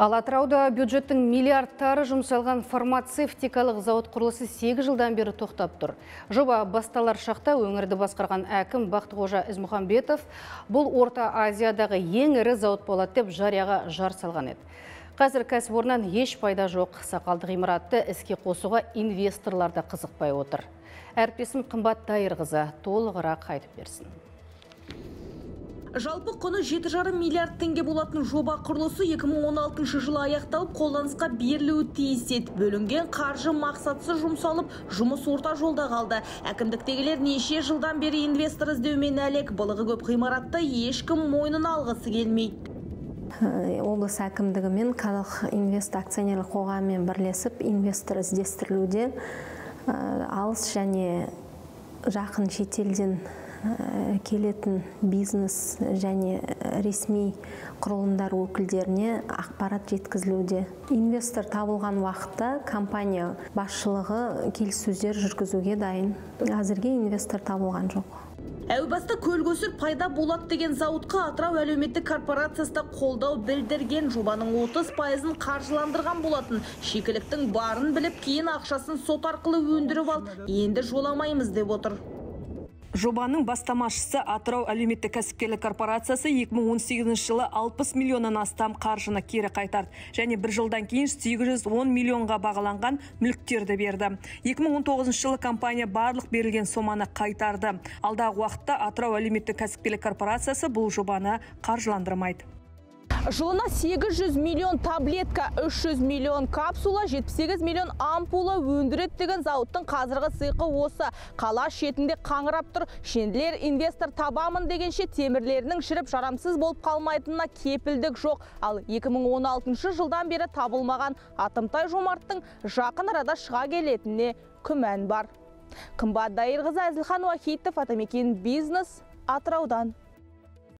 Ал Атырауда бюджеттің миллиардтары жұмсалған фармацевтикалық зауыт құрылысы 8 жылдан бері тоқтап тұр. Жоба басталар шақта өңірді басқарған әкім Бақтықожа Ізмұхамбетов бұл Орта Азиядағы ең ірі зауыт болады деп жарияға жар салған еді. Қазір кәсіпорыннан еш пайда жоқ. Сақалды ғимаратты іске қосуға инвесторлар да қызықпай отыр. Әрпесім қымбат Дайырғызы толығырақ айтып берсін. Жалпы құны 7,5 миллиард теңге болатын жоба құрылысы 2016 жылы аяқталып, қолданысқа берілуі тиіс еді. Бөлінген қаржы мақсатсыз жұмсалып, жұмыс орта жолда қалды. Әкімдіктегілер неше жылдан бері инвестор іздеумен әлек, былығы көп ғимаратты ешкім мойнын алғысы келмейді облыс әкімдігі мен қазақ инвест акционерлік қоғамымен бірлесіп инвестор іздестірілуде алыс және жақын шетелден келетін бизнес және ресми құрылымдар өкілдеріне ақпарат жеткізілуде. Инвестор табылған уақытта компания басшылығы келіссөздер жүргізуге дайын. Әзірге инвестор табылған жоқ. Әу баста көл көсір пайда болады деген зауытқа атырау әлеуметтік корпорациясы да қолдау білдірген. Жобаның 30 пайызын қаржыландырған болатын. Шикіліктің барын біліп кейін ақшасын сот арқылы өндіріп алып енді жоламаймыз деп отыр. Жобаның бастамашысы Атырау әлеуметтік кәсіпкерлік корпорациясы 2018 жылы 60 миллионнан астам қаржыны кері қайтарды және бір жылдан кейін 810 миллионға бағаланған мүліктерді берді. 2019 жылы компания барлық берілген соманы қайтарды. Алдағы уақытта Атырау әлеуметтік кәсіпкерлік корпорациясы бұл жобаны қаржыландырмайды жылына 800 миллион таблетка 300 миллион капсула 78 миллион ампула өндіреді деген зауыттың қазіргі сыйқы осы. Қала шетінде қаңырап тұр. Шенділер инвестор табамын дегенше темірлерінің шіріп жарамсыз болып қалмайтынына кепілдік жоқ. Ал 2016 жылдан бері табылмаған атымтай жомарттың жақын арада шыға келетініне күмән бар. Қымбат дайырғызы әзілхан уахитов атамекен бизнес атыраудан.